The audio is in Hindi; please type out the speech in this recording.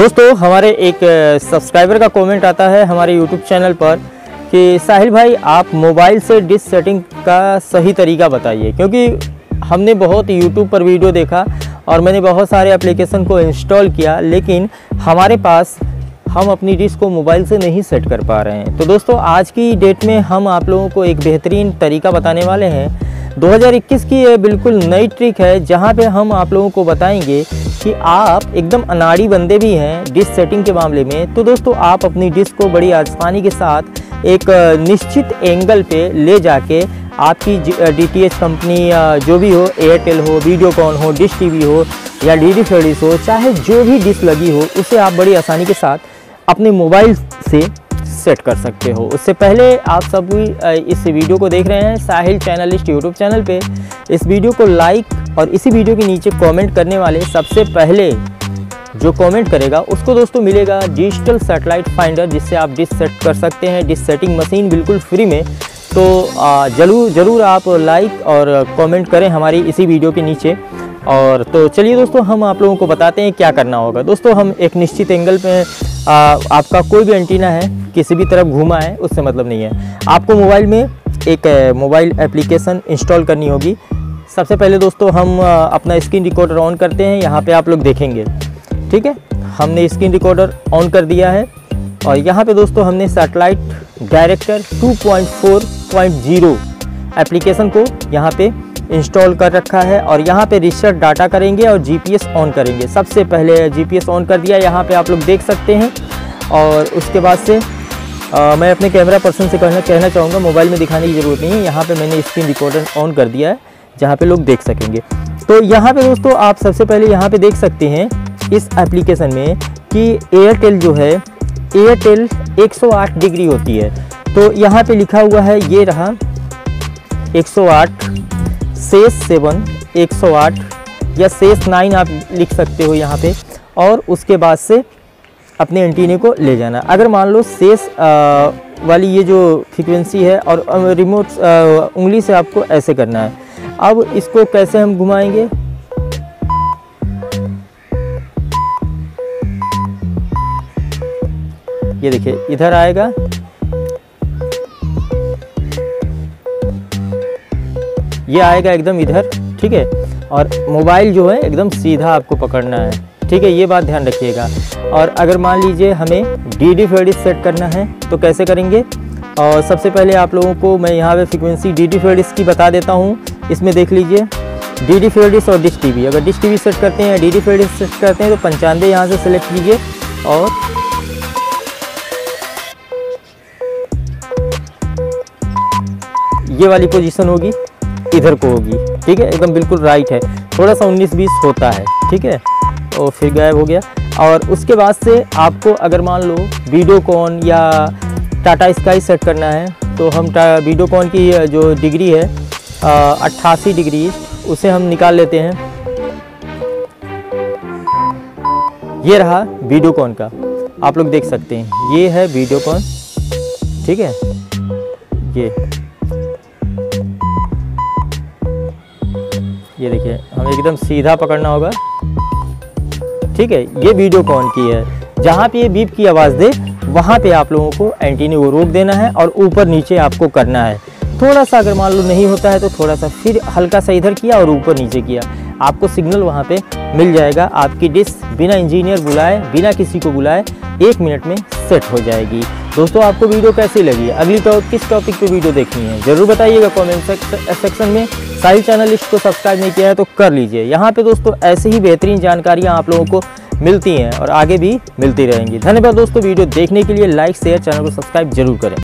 दोस्तों, हमारे एक सब्सक्राइबर का कमेंट आता है हमारे यूट्यूब चैनल पर कि, साहिल भाई, आप मोबाइल से डिश सेटिंग का सही तरीका बताइए। क्योंकि हमने बहुत यूट्यूब पर वीडियो देखा और मैंने बहुत सारे एप्लीकेशन को इंस्टॉल किया, लेकिन हमारे पास हम अपनी डिश को मोबाइल से नहीं सेट कर पा रहे हैं। तो दोस्तों, आज की डेट में हम आप लोगों को एक बेहतरीन तरीका बताने वाले हैं। 2021 की ये बिल्कुल नई ट्रिक है, जहाँ पे हम आप लोगों को बताएँगे कि आप एकदम अनाड़ी बंदे भी हैं डिश सेटिंग के मामले में। तो दोस्तों, आप अपनी डिश को बड़ी आसानी के साथ एक निश्चित एंगल पे ले जाके आपकी डी कंपनी या जो भी हो एयरटेल हो वीडियोकॉन हो डिश टीवी हो या डी डी फेडिस हो, चाहे जो भी डिश लगी हो, उसे आप बड़ी आसानी के साथ अपने मोबाइल से सेट कर सकते हो। उससे पहले आप सब इस वीडियो को देख रहे हैं, साहिल चैनलिस्ट यूट्यूब चैनल पे। इस वीडियो को लाइक और इसी वीडियो के नीचे कमेंट करने वाले सबसे पहले जो कमेंट करेगा उसको दोस्तों मिलेगा डिजिटल सेटेलाइट फाइंडर जिससे आप डिश सेट कर सकते हैं। डिश सेटिंग मशीन बिल्कुल फ्री में। तो ज़रूर ज़रूर आप लाइक और कमेंट करें हमारी इसी वीडियो के नीचे। और तो चलिए दोस्तों हम आप लोगों को बताते हैं क्या करना होगा। दोस्तों हम एक निश्चित एंगल पे आ, आपका कोई भी एंटीना है किसी भी तरफ़ घूमा है उससे मतलब नहीं है। आपको मोबाइल में एक मोबाइल एप्लीकेशन इंस्टॉल करनी होगी। सबसे पहले दोस्तों हम अपना स्क्रीन रिकॉर्डर ऑन करते हैं। यहाँ पे आप लोग देखेंगे। ठीक है? हमने स्क्रीन रिकॉर्डर ऑन कर दिया है। और यहाँ पे दोस्तों हमने सैटेलाइट डायरेक्टर 2.4.0 एप्लीकेशन को यहाँ पे इंस्टॉल कर रखा है। और यहाँ पे रिसर्च डाटा करेंगे और जीपीएस ऑन करेंगे। सबसे पहले जीपीएस ऑन कर दिया। यहाँ पे आप लोग देख सकते हैं। और उसके बाद से आ, मैं अपने कैमरा पर्सन से कहना कहना चाहूँगा मोबाइल में दिखाने की ज़रूरत नहीं है। यहाँ पे मैंने स्क्रीन रिकॉर्डर ऑन कर दिया है। जहाँ पे लोग देख सकेंगे। तो यहाँ पे दोस्तों आप सबसे पहले यहाँ पे देख सकते हैं इस एप्लीकेशन में कि एयरटेल जो है एयरटेल 108 डिग्री होती है। तो यहाँ पे लिखा हुआ है ये रहा 108 सेस सेवन 108 या सेस नाइन आप लिख सकते हो यहाँ पे और उसके बाद से अपने एंटीने को ले जाना। अगर मान लो सेस आ, वाली ये जो फ्रिक्वेंसी है और रिमोट उंगली से आपको ऐसे करना है अब इसको कैसे हम घुमाएँगे? ये देखिए, इधर आएगा। ये आएगा एकदम इधर, ठीक है? और मोबाइल जो है, एकदम सीधा आपको पकड़ना है। ठीक है, ये बात ध्यान रखिएगा। और अगर मान लीजिए हमें डी डी फेडिस सेट करना है तो कैसे करेंगे? और सबसे पहले आप लोगों को मैं यहाँ पे फ्रिक्वेंसी डी डी फेडिस की बता देता हूँ। इसमें देख लीजिए डी डी फेडिस और डिश टी अगर डिश टी सेट करते हैं डी डी फेडिस सेट करते हैं तो पंचानवे यहाँ से सेलेक्ट कीजिए और ये वाली पोजीशन होगी, इधर को होगी। ठीक है? एकदम बिल्कुल राइट है। थोड़ा सा उन्नीस बीस होता है। ठीक है? और फिर गायब हो गया। और उसके बाद से आपको अगर मान लो वीडियोकॉन या टाटा स्काई सेट करना है तो हम वीडियोकॉन की जो डिग्री है अट्ठासी डिग्री, उसे हम निकाल लेते हैं। ये रहा वीडियोकॉन का। आप लोग देख सकते हैं। ये है वीडियोकॉन ठीक है? ये। ये देखिए, हमें एकदम सीधा पकड़ना होगा। ठीक है? ये वीडियो कॉन की है। जहाँ पे ये बीप की आवाज़ दे, वहाँ पे आप लोगों को एंटीने को रोक देना है और ऊपर नीचे आपको करना है। थोड़ा सा अगर मान लो नहीं होता है तो थोड़ा सा फिर हल्का सा इधर किया और ऊपर नीचे किया। आपको सिग्नल वहाँ पे मिल जाएगा। आपकी डिश बिना इंजीनियर बुलाए, बिना किसी को बुलाए, एक मिनट में सेट हो जाएगी। दोस्तों, आपको वीडियो कैसी लगी? अगली तो किस टॉपिक पे वीडियो देखनी है? ज़रूर बताइएगा कमेंट सेक्शन में। साहिल चैनल लिस्ट को सब्सक्राइब नहीं किया है तो कर लीजिए। यहाँ पे दोस्तों, ऐसे ही बेहतरीन जानकारियाँ आप लोगों को मिलती हैं और आगे भी मिलती रहेंगी। धन्यवाद दोस्तों, वीडियो देखने के लिए लाइक, शेयर, चैनल को सब्सक्राइब ज़रूर करें।